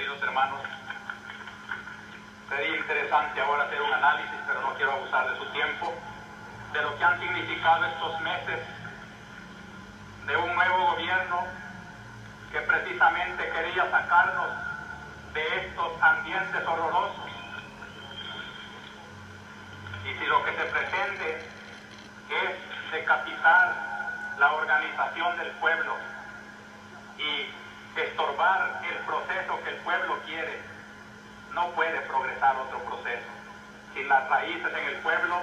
queridos hermanos. Sería interesante ahora hacer un análisis, pero no quiero abusar de su tiempo, de lo que han significado estos meses de un nuevo gobierno que precisamente quería sacarnos de estos ambientes horrorosos. Y si lo que se pretende es decapitar la organización del pueblo estorbar el proceso que el pueblo quiere, no puede progresar otro proceso. Sin las raíces en el pueblo,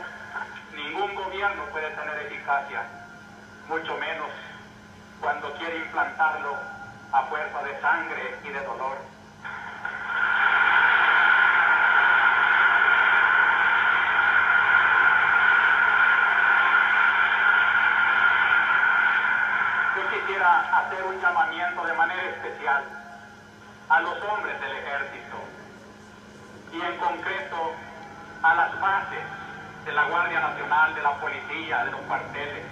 ningún gobierno puede tener eficacia, mucho menos cuando quiere implantarlo a fuerza de sangre y de dolor. Hacer un llamamiento de manera especial a los hombres del ejército y en concreto a las bases de la Guardia Nacional, de la policía, de los cuarteles.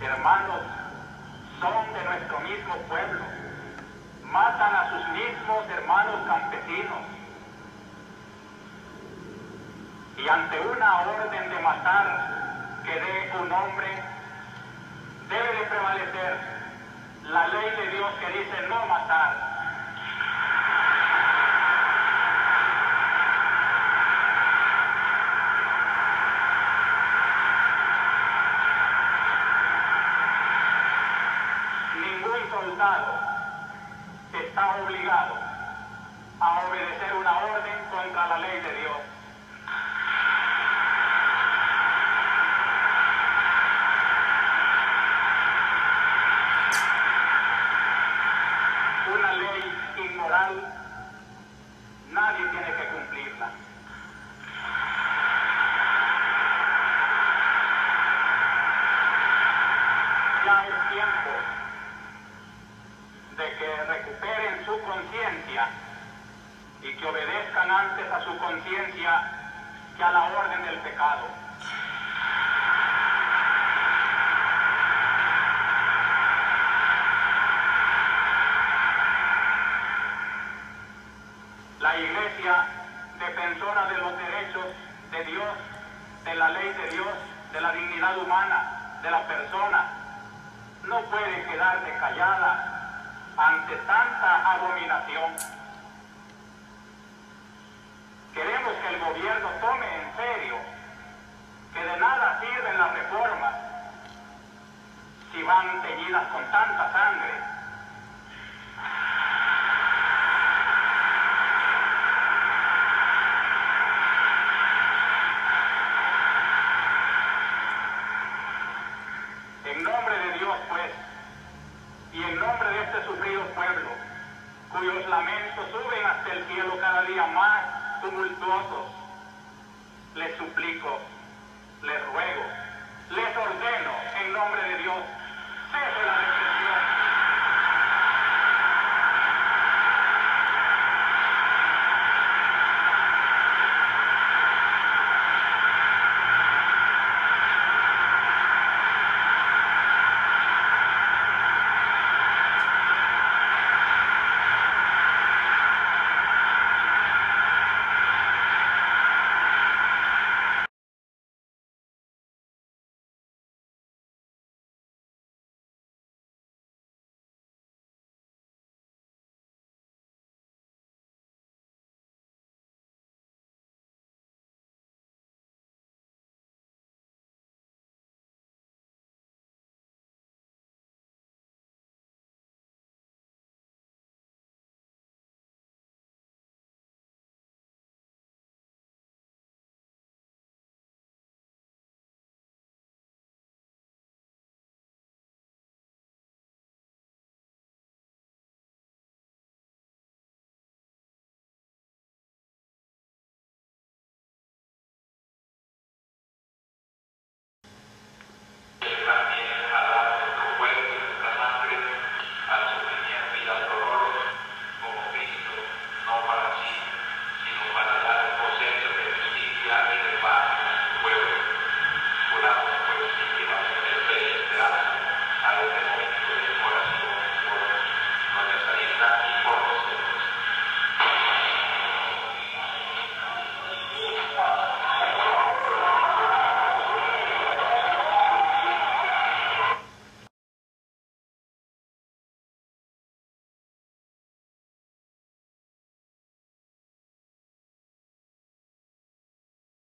Hermanos, son de nuestro mismo pueblo. Matan a sus mismos hermanos campesinos. Y ante una orden de matar que dé un hombre, debe de prevalecer la ley de Dios que dice no matar. Ningún soldado está obligado a obedecer una orden contra la ley de Dios. Una ley inmoral, nadie tiene que cumplirla. Ya es tiempo de que recuperen su conciencia y que obedezcan antes a su conciencia que a la orden del pecado. Iglesia, defensora de los derechos de Dios, de la ley de Dios, de la dignidad humana, de la persona, no puede quedarse callada ante tanta abominación. Queremos que el gobierno tome en serio que de nada sirven las reformas si van teñidas con tanta sangre. En pues, y en nombre de este sufrido pueblo, cuyos lamentos suben hasta el cielo cada día más tumultuosos, les suplico, les ruego, les ordeno